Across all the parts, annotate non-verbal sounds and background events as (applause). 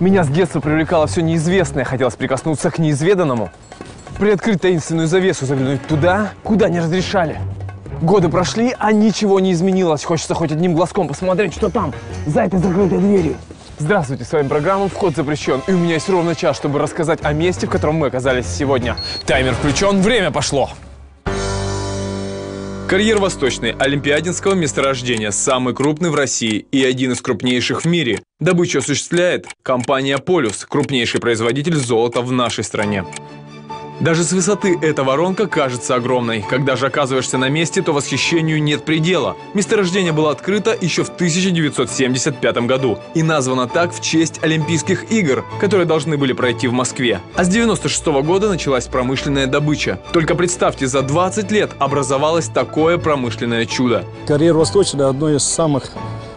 Меня с детства привлекало все неизвестное, хотелось прикоснуться к неизведанному. Приоткрыть таинственную завесу, заглянуть туда, куда не разрешали. Годы прошли, а ничего не изменилось. Хочется хоть одним глазком посмотреть, что там, за этой закрытой дверью. Здравствуйте, с вами программа «Вход запрещен». И у меня есть ровно час, чтобы рассказать о месте, в котором мы оказались сегодня. Таймер включен, время пошло. Карьер Восточный Олимпиадинского месторождения самый крупный в России и один из крупнейших в мире. Добычу осуществляет компания «Полюс», крупнейший производитель золота в нашей стране. Даже с высоты эта воронка кажется огромной. Когда же оказываешься на месте, то восхищению нет предела. Месторождение было открыто еще в 1975 году и названо так в честь Олимпийских игр, которые должны были пройти в Москве. А с 96 года началась промышленная добыча. Только представьте, за 20 лет образовалось такое промышленное чудо. Карьер Восточный – одно из самых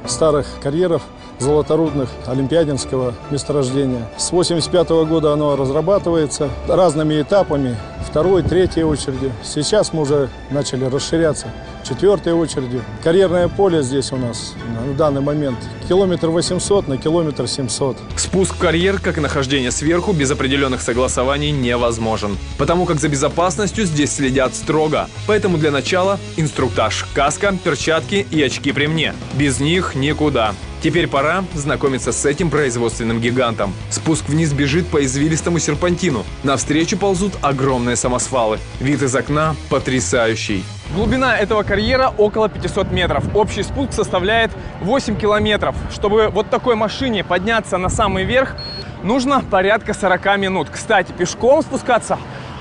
старых карьеров золоторудных олимпиадинского месторождения. С 1985 года оно разрабатывается разными этапами, второй, третьей очереди. Сейчас мы уже начали расширяться четвертой очереди. Карьерное поле здесь у нас на данный момент километр 800 на километр 700. Спуск карьер, как и нахождение сверху, без определенных согласований невозможен. Потому как за безопасностью здесь следят строго. Поэтому для начала инструктаж, каска, перчатки и очки при мне. Без них никуда. Теперь пора знакомиться с этим производственным гигантом. Спуск вниз бежит по извилистому серпантину. Навстречу ползут огромные самосвалы. Вид из окна потрясающий. Глубина этого карьера около 500 метров. Общий спуск составляет 8 километров. Чтобы вот такой машине подняться на самый верх, нужно порядка 40 минут. Кстати, пешком спускаться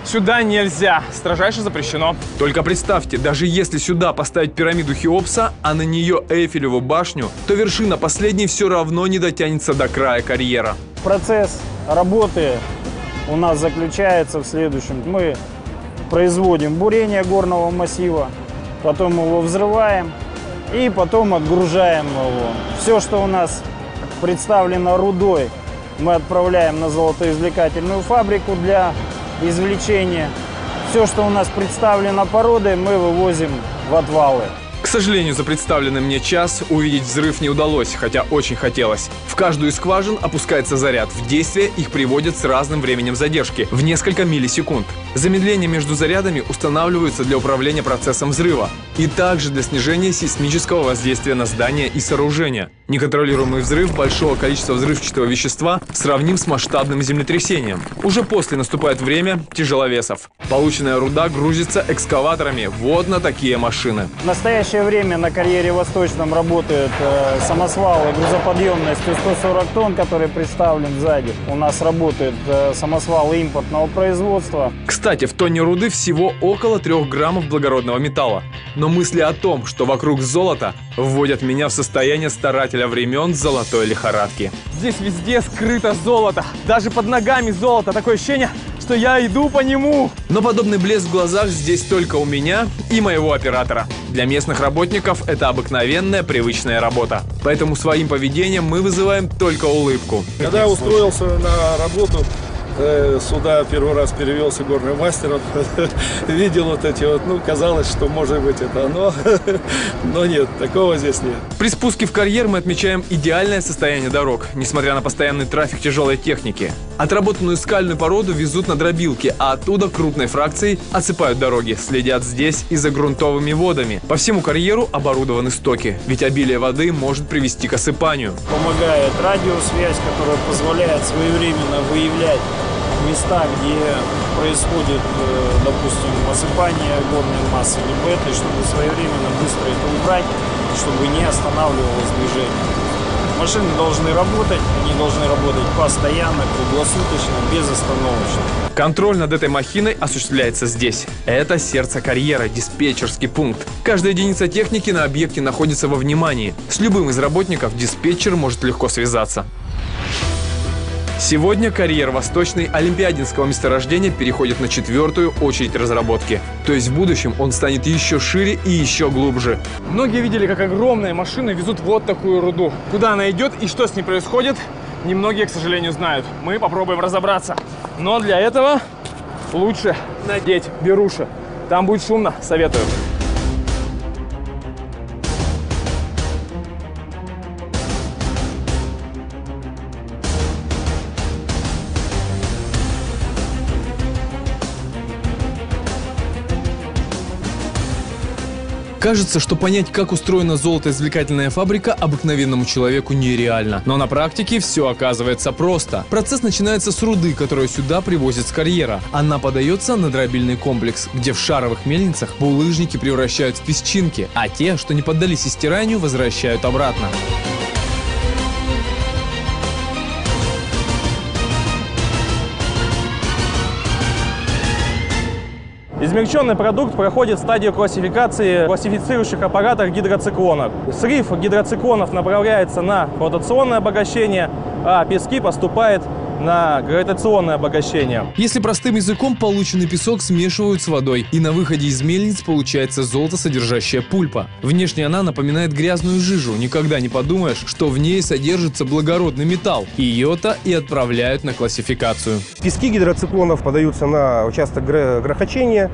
Сюда нельзя, строжайше запрещено. Только представьте, даже если сюда поставить пирамиду Хеопса, а на нее Эйфелеву башню, то вершина последней все равно не дотянется до края карьера. Процесс работы у нас заключается в следующем. Мы производим бурение горного массива, потом его взрываем и потом отгружаем его. Все, что у нас представлено рудой, мы отправляем на золотоизвлекательную фабрику для извлечения. Все, что у нас представлено породой, мы вывозим в отвалы. К сожалению, за представленный мне час увидеть взрыв не удалось, хотя очень хотелось. В каждую из скважин опускается заряд. В действие их приводят с разным временем задержки, в несколько миллисекунд. Замедления между зарядами устанавливаются для управления процессом взрыва и также для снижения сейсмического воздействия на здания и сооружения. Неконтролируемый взрыв большого количества взрывчатого вещества сравним с масштабным землетрясением. Уже после наступает время тяжеловесов. Полученная руда грузится экскаваторами вот на такие машины. В настоящее время на карьере Восточном работают э, самосвалы грузоподъемностью 140 тонн, который представлен сзади. У нас работают э, самосвалы импортного производства. Кстати, в тонне руды всего около 3 граммов благородного металла. Но мысли о том, что вокруг золота, вводят меня в состояние старателя времен золотой лихорадки. Здесь везде скрыто золото. Даже под ногами золото. Такое ощущение, что я иду по нему. Но подобный блеск в глазах здесь только у меня и моего оператора. Для местных работников это обыкновенная привычная работа. Поэтому своим поведением мы вызываем только улыбку. Когда я устроился на работу, сюда первый раз перевелся горным мастером, (laughs) видел вот эти вот, ну, казалось, что может быть это оно, (laughs) но нет, такого здесь нет. При спуске в карьер мы отмечаем идеальное состояние дорог, несмотря на постоянный трафик тяжелой техники. Отработанную скальную породу везут на дробилки, а оттуда крупной фракцией отсыпают дороги, следят здесь и за грунтовыми водами. По всему карьеру оборудованы стоки, ведь обилие воды может привести к осыпанию. Помогает радиосвязь, которая позволяет своевременно выявлять места, где происходит, э, допустим, осыпание горной массы, либо это, чтобы своевременно быстро это убрать, чтобы не останавливалось движение. Машины должны работать, они должны работать постоянно, круглосуточно, безостановочно. Контроль над этой махиной осуществляется здесь. Это сердце карьера, диспетчерский пункт. Каждая единица техники на объекте находится во внимании. С любым из работников диспетчер может легко связаться. Сегодня карьер Восточный Олимпиадинского месторождения переходит на четвертую очередь разработки. То есть в будущем он станет еще шире и еще глубже. Многие видели, как огромные машины везут вот такую руду. Куда она идет и что с ней происходит, немногие, к сожалению, знают. Мы попробуем разобраться. Но для этого лучше надеть беруши. Там будет шумно, советую. Кажется, что понять, как устроена золотоизвлекательная фабрика, обыкновенному человеку нереально. Но на практике все оказывается просто. Процесс начинается с руды, которую сюда привозят с карьера. Она подается на дробильный комплекс, где в шаровых мельницах булыжники превращают в песчинки, а те, что не поддались истиранию, возвращают обратно. Измельченный продукт проходит стадию классификации в классифицирующих аппаратах гидроциклонов. Срыв гидроциклонов направляется на флотационное обогащение, а пески поступают на гравитационное обогащение. Если простым языком, полученный песок смешивают с водой, и на выходе из мельниц получается золото, содержащее пульпа. Внешне она напоминает грязную жижу, никогда не подумаешь, что в ней содержится благородный металл. Ее-то и отправляют на классификацию. Пески гидроциклонов подаются на участок грохочения,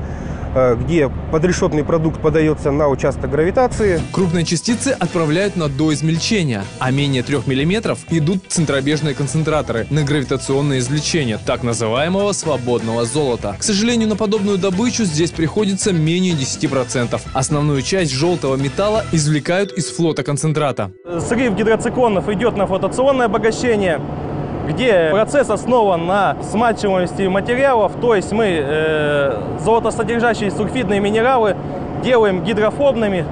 где подрешетный продукт подается на участок гравитации. Крупные частицы отправляют на доизмельчение, а менее 3 мм идут центробежные концентраторы на гравитационное извлечение так называемого свободного золота. К сожалению, на подобную добычу здесь приходится менее 10%. Основную часть желтого металла извлекают из флота концентрата. Срыв гидроциклонов идет на флотационное обогащение где процесс основан на смачиваемости материалов, то есть мы э, золотосодержащие сульфидные минералы делаем гидрофобными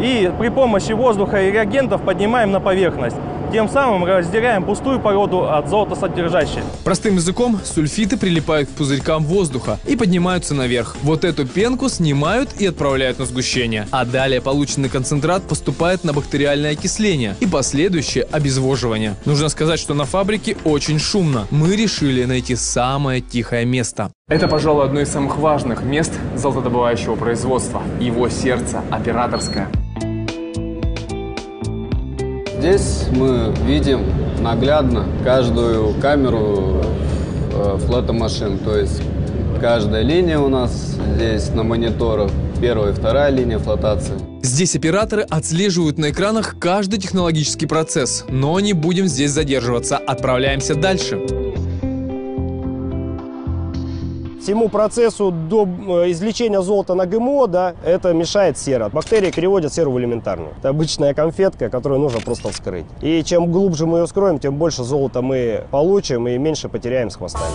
и при помощи воздуха и реагентов поднимаем на поверхность. Тем самым разделяем пустую породу от золотосодержащей. Простым языком, сульфиты прилипают к пузырькам воздуха и поднимаются наверх. Вот эту пенку снимают и отправляют на сгущение. А далее полученный концентрат поступает на бактериальное окисление и последующее обезвоживание. Нужно сказать, что на фабрике очень шумно. Мы решили найти самое тихое место. Это, пожалуй, одно из самых важных мест золотодобывающего производства. Его сердце операторское. Здесь мы видим наглядно каждую камеру э, флотомашин, то есть каждая линия у нас здесь на мониторах, первая и вторая линия флотации. Здесь операторы отслеживают на экранах каждый технологический процесс, но не будем здесь задерживаться, отправляемся дальше. Всему процессу до э, извлечения золота на ГМО, да, это мешает сера. Бактерии переводят серу в элементарную. Это обычная конфетка, которую нужно просто вскрыть. И чем глубже мы ее вскроем, тем больше золота мы получим и меньше потеряем с хвостами.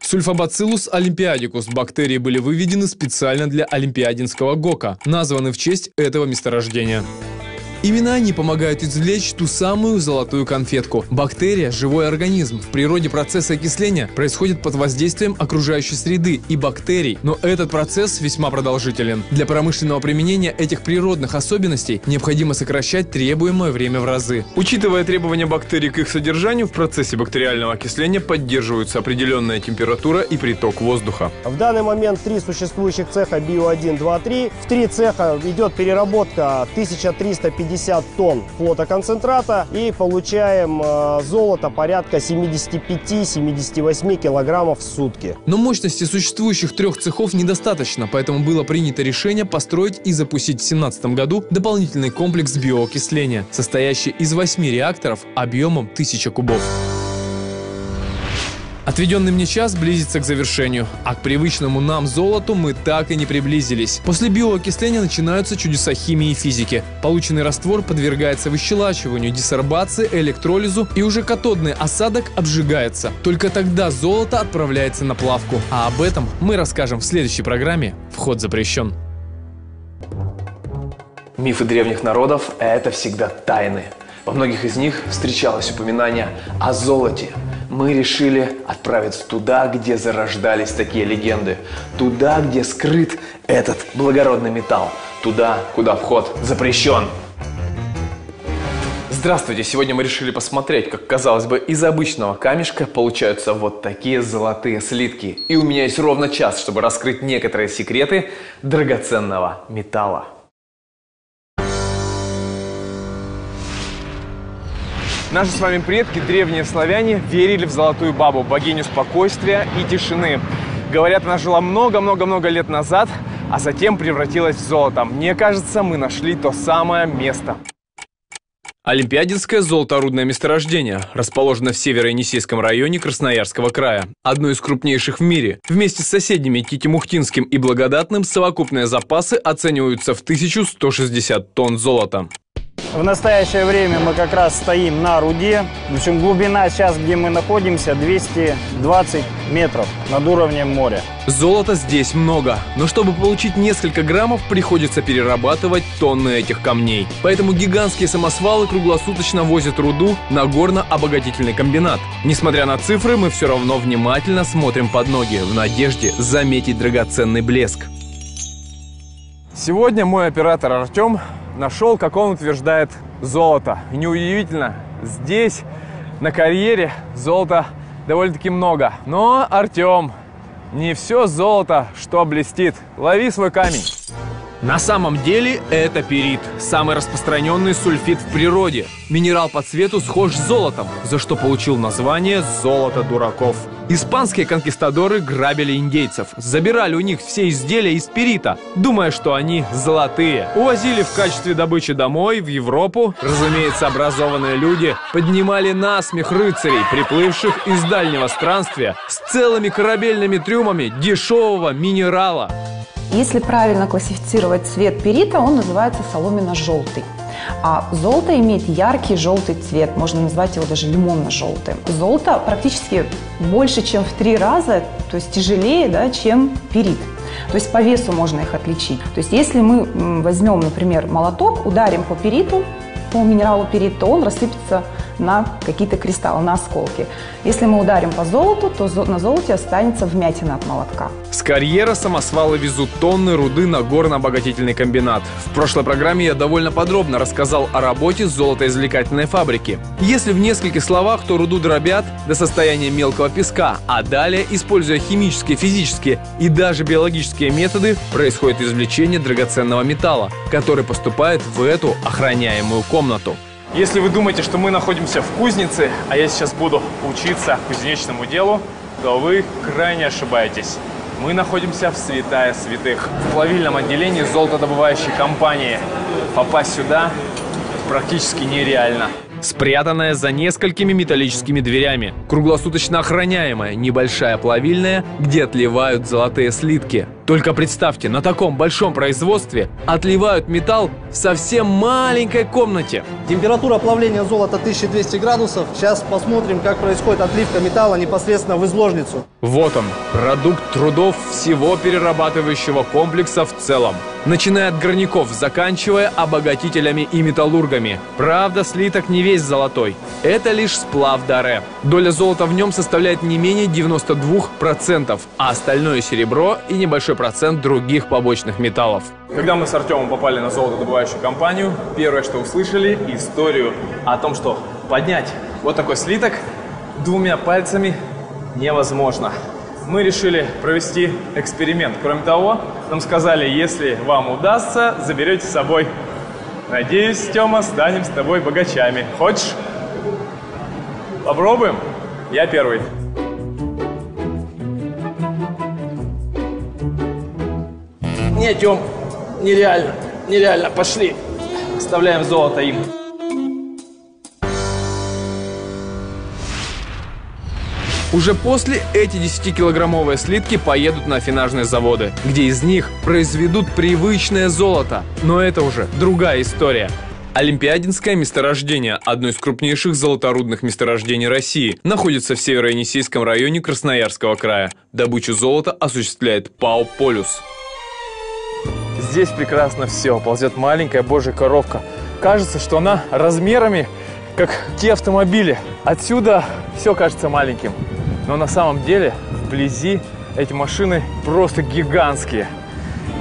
Сульфобациллус олимпиадикус бактерии были выведены специально для олимпиадинского ГОКа, названы в честь этого месторождения. Именно они помогают извлечь ту самую золотую конфетку. Бактерия – живой организм. В природе процесс окисления происходит под воздействием окружающей среды и бактерий, но этот процесс весьма продолжителен. Для промышленного применения этих природных особенностей необходимо сокращать требуемое время в разы. Учитывая требования бактерий к их содержанию, в процессе бактериального окисления поддерживаются определенная температура и приток воздуха. В данный момент три существующих цеха Био-1, 2, 3. В три цеха идет переработка 1350 50 тонн флотоконцентрата и получаем э, золото порядка 75-78 килограммов в сутки. Но мощности существующих трех цехов недостаточно, поэтому было принято решение построить и запустить в 2017 году дополнительный комплекс биоокисления, состоящий из 8 реакторов объемом 1000 кубов. Отведенный мне час близится к завершению, а к привычному нам золоту мы так и не приблизились. После биоокисления начинаются чудеса химии и физики. Полученный раствор подвергается выщелачиванию, дисорбации, электролизу и уже катодный осадок обжигается. Только тогда золото отправляется на плавку. А об этом мы расскажем в следующей программе «Вход запрещен». Мифы древних народов – это всегда тайны. Во многих из них встречалось упоминание о золоте – мы решили отправиться туда, где зарождались такие легенды. Туда, где скрыт этот благородный металл. Туда, куда вход запрещен. Здравствуйте! Сегодня мы решили посмотреть, как, казалось бы, из обычного камешка получаются вот такие золотые слитки. И у меня есть ровно час, чтобы раскрыть некоторые секреты драгоценного металла. Наши с вами предки, древние славяне, верили в золотую бабу, богиню спокойствия и тишины. Говорят, она жила много-много-много лет назад, а затем превратилась в золото. Мне кажется, мы нашли то самое место. Олимпиадинское золоторудное месторождение расположено в северо-енисейском районе Красноярского края. Одно из крупнейших в мире. Вместе с соседними Титимухтинским и Благодатным совокупные запасы оцениваются в 1160 тонн золота. В настоящее время мы как раз стоим на руде. В общем, глубина сейчас, где мы находимся, 220 метров над уровнем моря. Золота здесь много, но чтобы получить несколько граммов, приходится перерабатывать тонны этих камней. Поэтому гигантские самосвалы круглосуточно возят руду на горно-обогатительный комбинат. Несмотря на цифры, мы все равно внимательно смотрим под ноги в надежде заметить драгоценный блеск. Сегодня мой оператор Артем нашел, как он утверждает, золото. И неудивительно, здесь, на карьере, золота довольно-таки много. Но, Артем, не все золото, что блестит. Лови свой камень. На самом деле это перит, самый распространенный сульфид в природе. Минерал по цвету схож с золотом, за что получил название «золото дураков». Испанские конкистадоры грабили индейцев, забирали у них все изделия из перита, думая, что они золотые. Увозили в качестве добычи домой, в Европу. Разумеется, образованные люди поднимали насмех рыцарей, приплывших из дальнего странствия с целыми корабельными трюмами дешевого минерала. Если правильно классифицировать цвет перита, он называется соломенно-желтый. А золото имеет яркий желтый цвет, можно назвать его даже лимонно-желтым. Золото практически больше, чем в три раза, то есть тяжелее, да, чем перит. То есть по весу можно их отличить. То есть если мы возьмем, например, молоток, ударим по периту, по минералу перит, то он рассыпется на какие-то кристаллы, на осколки. Если мы ударим по золоту, то на золоте останется вмятина от молотка. С карьера самосвалы везут тонны руды на горно-обогатительный комбинат. В прошлой программе я довольно подробно рассказал о работе золотоизвлекательной фабрики. Если в нескольких словах, то руду дробят до состояния мелкого песка, а далее, используя химические, физические и даже биологические методы, происходит извлечение драгоценного металла, который поступает в эту охраняемую комнату. Если вы думаете, что мы находимся в кузнице, а я сейчас буду учиться кузнечному делу, то вы крайне ошибаетесь. Мы находимся в святая святых, в плавильном отделении золотодобывающей компании. Попасть сюда практически нереально спрятанная за несколькими металлическими дверями. Круглосуточно охраняемая небольшая плавильная, где отливают золотые слитки. Только представьте, на таком большом производстве отливают металл в совсем маленькой комнате. Температура плавления золота 1200 градусов. Сейчас посмотрим, как происходит отливка металла непосредственно в изложницу. Вот он, продукт трудов всего перерабатывающего комплекса в целом. Начиная от горняков, заканчивая обогатителями и металлургами. Правда, слиток не весь золотой. Это лишь сплав Даре. Доля золота в нем составляет не менее 92%, а остальное серебро и небольшой небольшой процент других побочных металлов. Когда мы с Артемом попали на золотодобывающую компанию, первое, что услышали, историю о том, что поднять вот такой слиток двумя пальцами невозможно. Мы решили провести эксперимент. Кроме того, нам сказали, если вам удастся, заберете с собой. Надеюсь, Тёма, станем с тобой богачами. Хочешь? Попробуем? Я первый. Не, Тём, нереально, нереально. Пошли. Оставляем золото им. Уже после эти 10-килограммовые слитки поедут на афинажные заводы, где из них произведут привычное золото. Но это уже другая история. Олимпиадинское месторождение, одно из крупнейших золоторудных месторождений России, находится в северо-енисейском районе Красноярского края. Добычу золота осуществляет ПАО «Полюс». Здесь прекрасно все. Ползет маленькая божья коровка. Кажется, что она размерами, как те автомобили. Отсюда все кажется маленьким. Но на самом деле, вблизи эти машины просто гигантские.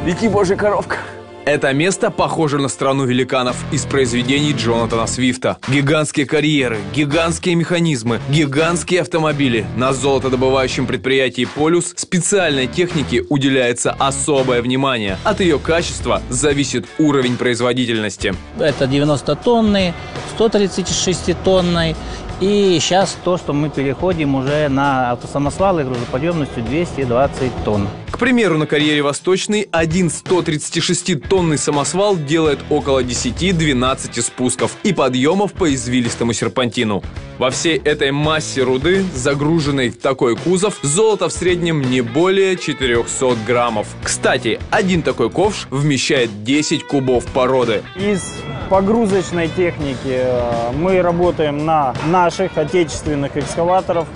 Лети, божья коровка! Это место похоже на страну великанов из произведений Джонатана Свифта. Гигантские карьеры, гигантские механизмы, гигантские автомобили. На золотодобывающем предприятии «Полюс» специальной технике уделяется особое внимание. От ее качества зависит уровень производительности. Это 90 тонны, 136 тонной. И сейчас то, что мы переходим уже на автосамосвалы грузоподъемностью 220 тонн примеру, на карьере «Восточный» один 136-тонный самосвал делает около 10-12 спусков и подъемов по извилистому серпантину. Во всей этой массе руды, загруженной в такой кузов, золото в среднем не более 400 граммов. Кстати, один такой ковш вмещает 10 кубов породы. Из погрузочной техники э, мы работаем на наших отечественных экскаваторов.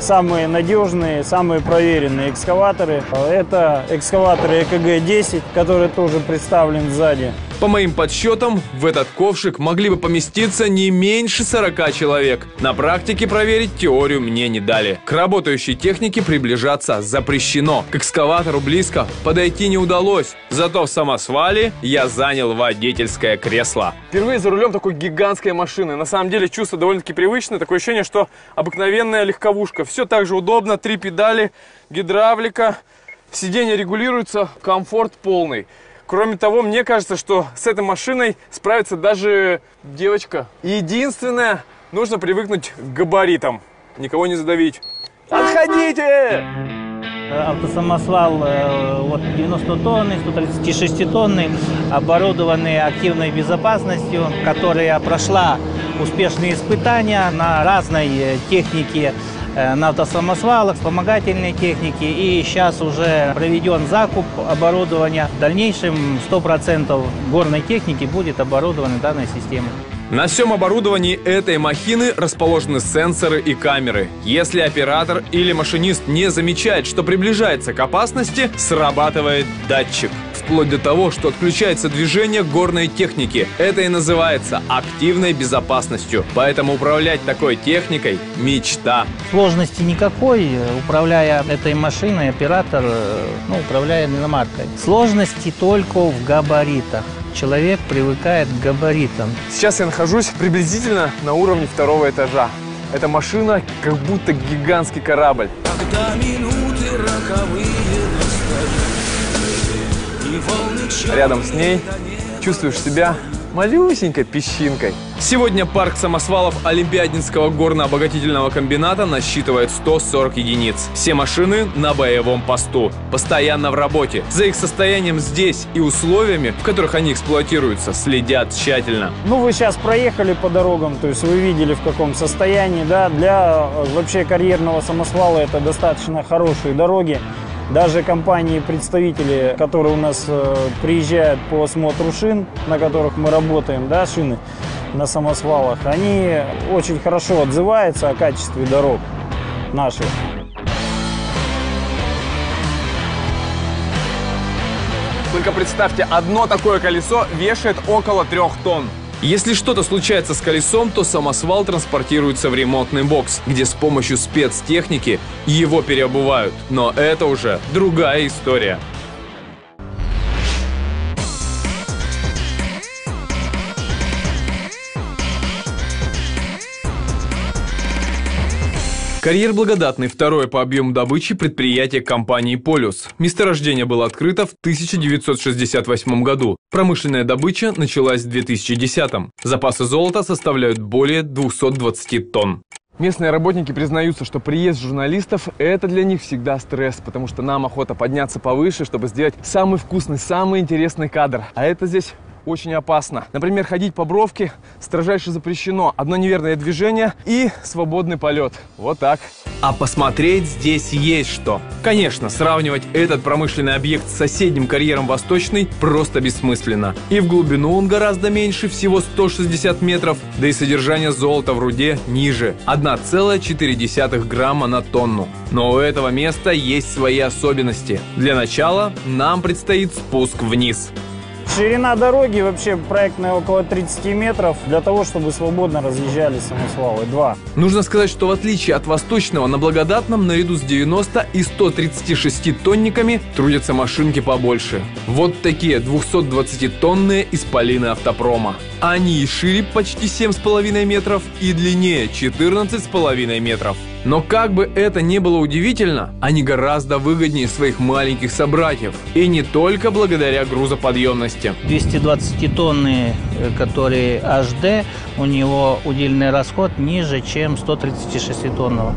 Самые надежные, самые проверенные экскаваторы. Это экскаваторы ЭКГ-10, который тоже представлен сзади. По моим подсчетам, в этот ковшик могли бы поместиться не меньше 40 человек. На практике проверить теорию мне не дали. К работающей технике приближаться запрещено. К экскаватору близко подойти не удалось. Зато в самосвале я занял водительское кресло. Впервые за рулем такой гигантской машины. На самом деле чувство довольно-таки привычное. Такое ощущение, что обыкновенная легковушка. Все так же удобно. Три педали, гидравлика. Сиденье регулируется, комфорт полный. Кроме того, мне кажется, что с этой машиной справится даже девочка. Единственное, нужно привыкнуть к габаритам. Никого не задавить. Отходите! Автосамосвал э, вот 90 тонны, 136 тонны, оборудованный активной безопасностью, которая прошла успешные испытания на разной э, технике Э, на автосамосвалах, вспомогательной техники. И сейчас уже проведен закуп оборудования. В дальнейшем 100% горной техники будет оборудованы данной системой. На всем оборудовании этой махины расположены сенсоры и камеры. Если оператор или машинист не замечает, что приближается к опасности, срабатывает датчик вплоть до того, что отключается движение горной техники. Это и называется активной безопасностью. Поэтому управлять такой техникой – мечта. Сложности никакой. Управляя этой машиной, оператор э, ну, управляет иномаркой. Сложности только в габаритах человек привыкает к габаритам. Сейчас я нахожусь приблизительно на уровне второго этажа. Эта машина как будто гигантский корабль. Когда минуты роковые Рядом с ней чувствуешь себя малюсенькой песчинкой. Сегодня парк самосвалов Олимпиадинского горно-обогатительного комбината насчитывает 140 единиц. Все машины на боевом посту, постоянно в работе. За их состоянием здесь и условиями, в которых они эксплуатируются, следят тщательно. Ну, вы сейчас проехали по дорогам, то есть вы видели в каком состоянии, да, для э, вообще карьерного самосвала это достаточно хорошие дороги. Даже компании-представители, которые у нас э, приезжают по осмотру шин, на которых мы работаем, да, шины на самосвалах, они очень хорошо отзываются о качестве дорог наших. Только представьте, одно такое колесо вешает около трех тонн. Если что-то случается с колесом, то самосвал транспортируется в ремонтный бокс, где с помощью спецтехники его переобувают. Но это уже другая история. Карьер Благодатный – второе по объему добычи предприятие компании «Полюс». Месторождение было открыто в 1968 году. Промышленная добыча началась в 2010 -м. Запасы золота составляют более 220 тонн. Местные работники признаются, что приезд журналистов – это для них всегда стресс, потому что нам охота подняться повыше, чтобы сделать самый вкусный, самый интересный кадр. А это здесь очень опасно. Например, ходить по бровке строжайше запрещено. Одно неверное движение и свободный полет. Вот так. А посмотреть здесь есть что. Конечно, сравнивать этот промышленный объект с соседним карьером Восточный просто бессмысленно. И в глубину он гораздо меньше, всего 160 метров, да и содержание золота в руде ниже. 1,4 грамма на тонну. Но у этого места есть свои особенности. Для начала нам предстоит спуск вниз. Ширина дороги вообще проектная около 30 метров для того, чтобы свободно разъезжали самосвалы. Два. Нужно сказать, что в отличие от Восточного, на Благодатном наряду с 90 и 136 тонниками трудятся машинки побольше. Вот такие 220-тонные исполины автопрома. Они и шире почти 7,5 метров и длиннее 14,5 метров. Но как бы это ни было удивительно, они гораздо выгоднее своих маленьких собратьев. И не только благодаря грузоподъемности. 220 тонны, э, которые HD, у него удельный расход ниже, чем 136 тонного.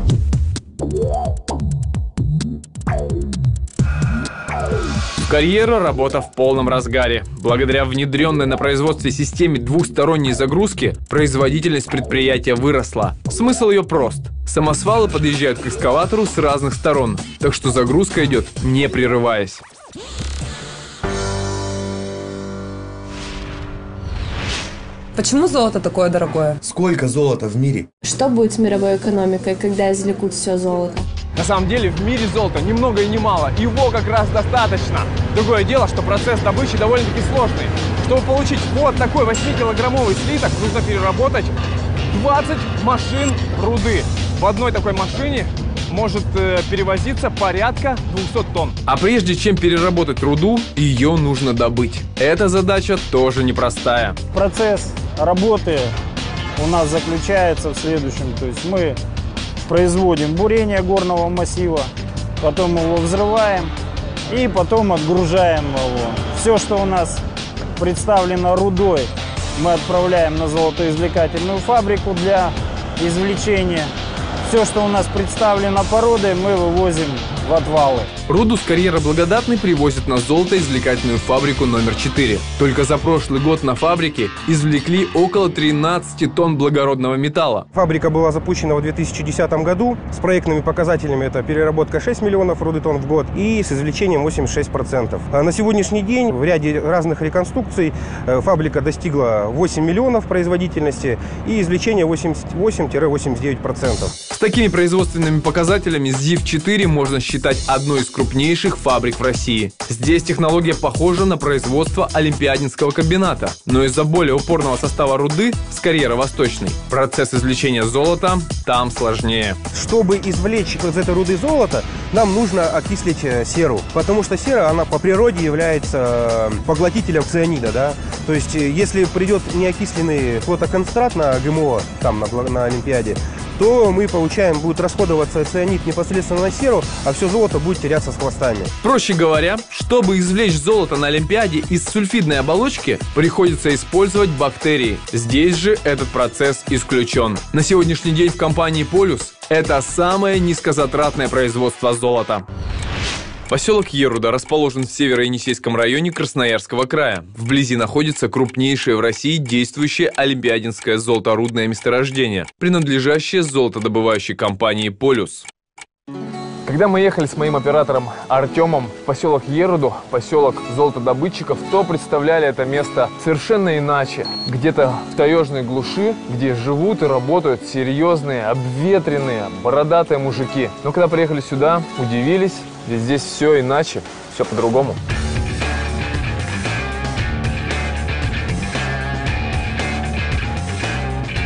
Карьера работа в полном разгаре. Благодаря внедренной на производстве системе двухсторонней загрузки, производительность предприятия выросла. Смысл ее прост. Самосвалы подъезжают к экскаватору с разных сторон, так что загрузка идет не прерываясь. Почему золото такое дорогое? Сколько золота в мире? Что будет с мировой экономикой, когда извлекут все золото? На самом деле в мире золота ни много и ни мало. Его как раз достаточно. Другое дело, что процесс добычи довольно-таки сложный. Чтобы получить вот такой 8-килограммовый слиток, нужно переработать 20 машин руды. В одной такой машине может э, перевозиться порядка 200 тонн. А прежде чем переработать руду, ее нужно добыть. Эта задача тоже непростая. Процесс работы у нас заключается в следующем. То есть мы производим бурение горного массива, потом его взрываем и потом отгружаем его. Все, что у нас представлено рудой, мы отправляем на золотоизвлекательную фабрику для извлечения. Все, что у нас представлено породой, мы вывозим в отвалы. Руду с карьера Благодатный привозят на золотоизвлекательную фабрику номер 4. Только за прошлый год на фабрике извлекли около 13 тонн благородного металла. Фабрика была запущена в 2010 году. С проектными показателями это переработка 6 миллионов руды тонн в год и с извлечением 86%. А на сегодняшний день в ряде разных реконструкций э, фабрика достигла 8 миллионов производительности и извлечение 88-89%. С такими производственными показателями ЗИФ-4 можно считать одной из крупнейших фабрик в России. Здесь технология похожа на производство Олимпиадинского комбината, но из-за более упорного состава руды с карьера восточной процесс извлечения золота там сложнее. Чтобы извлечь из этой руды золото, нам нужно окислить э, серу, потому что сера, она по природе является э, поглотителем цианида, да. То есть, э, если придет неокисленный флотоконцентрат на ГМО, там, на, на Олимпиаде, то мы получаем, будет расходоваться цианид непосредственно на серу, а все золото будет теряться с хвостами. Проще говоря, чтобы извлечь золото на Олимпиаде из сульфидной оболочки, приходится использовать бактерии. Здесь же этот процесс исключен. На сегодняшний день в компании «Полюс» это самое низкозатратное производство золота. Поселок Еруда расположен в Северо-Енисейском районе Красноярского края. Вблизи находится крупнейшее в России действующее олимпиадинское золоторудное месторождение, принадлежащее золотодобывающей компании «Полюс». Когда мы ехали с моим оператором Артемом в поселок Еруду, поселок золотодобытчиков, то представляли это место совершенно иначе. Где-то в таежной глуши, где живут и работают серьезные, обветренные, бородатые мужики. Но когда приехали сюда, удивились, ведь здесь все иначе, все по-другому.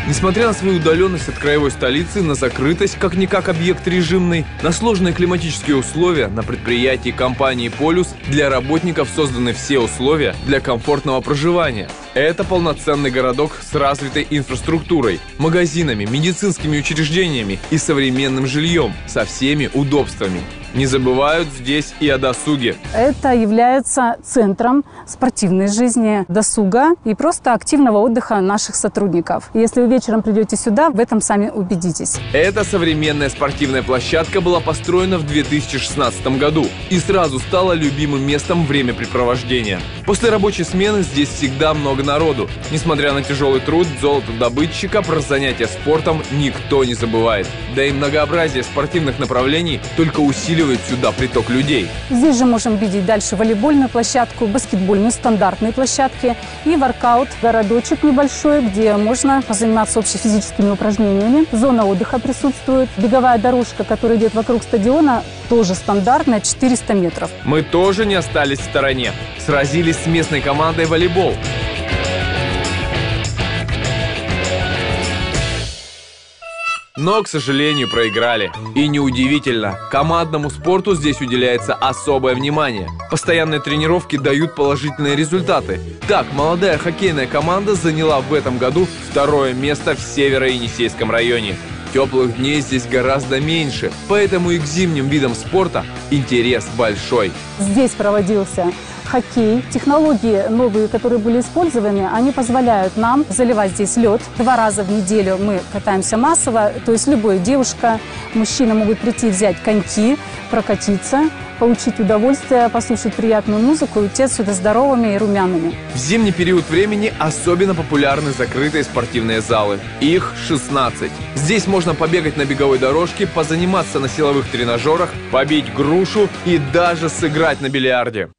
Несмотря на свою удаленность от краевой столицы, на закрытость, как-никак объект режимный, на сложные климатические условия, на предприятии компании «Полюс» для работников созданы все условия для комфортного проживания. Это полноценный городок с развитой инфраструктурой, магазинами, медицинскими учреждениями и современным жильем со всеми удобствами. Не забывают здесь и о досуге. Это является центром спортивной жизни, досуга и просто активного отдыха наших сотрудников. Если вы вечером придете сюда, в этом сами убедитесь. Эта современная спортивная площадка была построена в 2016 году и сразу стала любимым местом времяпрепровождения. После рабочей смены здесь всегда много народу. Несмотря на тяжелый труд золотодобытчика, про занятия спортом никто не забывает. Да и многообразие спортивных направлений только усиливает сюда приток людей. Здесь же можем видеть дальше волейбольную площадку, баскетбольную, стандартные площадки и воркаут, городочек небольшой, где можно позаниматься общефизическими упражнениями. Зона отдыха присутствует. Беговая дорожка, которая идет вокруг стадиона, тоже стандартная, 400 метров. Мы тоже не остались в стороне. Сразились с местной командой волейбол. Но, к сожалению, проиграли. И неудивительно, командному спорту здесь уделяется особое внимание. Постоянные тренировки дают положительные результаты. Так, молодая хоккейная команда заняла в этом году второе место в Северо-Енисейском районе. Теплых дней здесь гораздо меньше, поэтому и к зимним видам спорта интерес большой. Здесь проводился хоккей. Технологии новые, которые были использованы, они позволяют нам заливать здесь лед. Два раза в неделю мы катаемся массово, то есть любая девушка, мужчина могут прийти взять коньки, прокатиться, получить удовольствие, послушать приятную музыку и уйти отсюда здоровыми и румяными. В зимний период времени особенно популярны закрытые спортивные залы. Их 16. Здесь можно побегать на беговой дорожке, позаниматься на силовых тренажерах, побить грушу и даже сыграть на бильярде.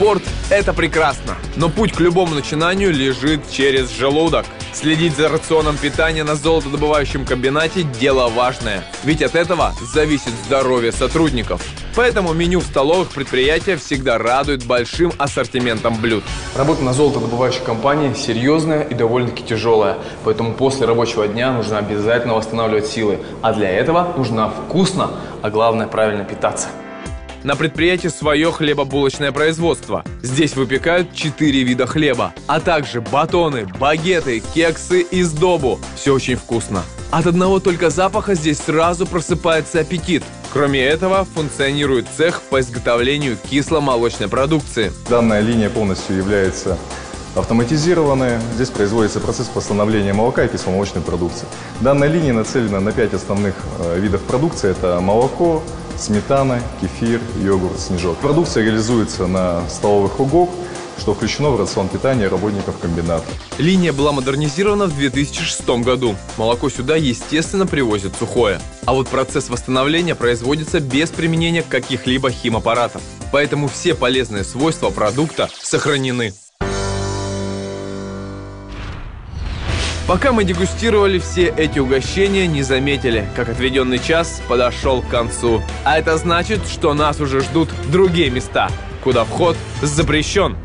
Спорт – это прекрасно, но путь к любому начинанию лежит через желудок. Следить за рационом питания на золотодобывающем комбинате – дело важное, ведь от этого зависит здоровье сотрудников. Поэтому меню в столовых предприятия всегда радует большим ассортиментом блюд. Работа на золотодобывающей компании серьезная и довольно-таки тяжелая, поэтому после рабочего дня нужно обязательно восстанавливать силы, а для этого нужно вкусно, а главное правильно питаться. На предприятии свое хлебобулочное производство. Здесь выпекают 4 вида хлеба, а также батоны, багеты, кексы и сдобу. Все очень вкусно. От одного только запаха здесь сразу просыпается аппетит. Кроме этого, функционирует цех по изготовлению кисломолочной продукции. Данная линия полностью является автоматизированная. Здесь производится процесс постановления молока и кисломолочной продукции. Данная линия нацелена на 5 основных э, видов продукции. Это молоко, сметана, кефир, йогурт, снежок. Продукция реализуется на столовых угох, что включено в рацион питания работников комбината. Линия была модернизирована в 2006 году. Молоко сюда, естественно, привозят сухое. А вот процесс восстановления производится без применения каких-либо химаппаратов. Поэтому все полезные свойства продукта сохранены. Пока мы дегустировали все эти угощения, не заметили, как отведенный час подошел к концу. А это значит, что нас уже ждут другие места, куда вход запрещен.